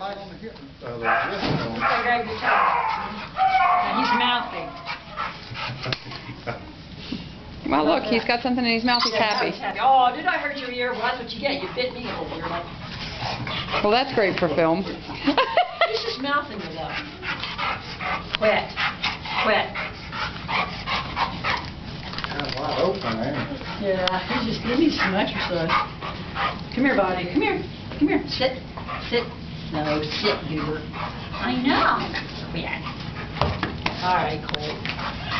light on the hip, uh, the wrist on. Your. Now, he's mouthy. Well, look, he's got something in his mouth, he's Yeah, happy. Oh, did I hurt your ear? Well, that's what you get. You bit me. Like, Well, that's great for film. he's just mouthing it up. Quit. Quit. Kind of wide open, ain't? Yeah, he's just, he needs some exercise. Come here, buddy. Come here. Come here. Sit. Sit. No, sit, goober. I know. Quit. All right, Cole.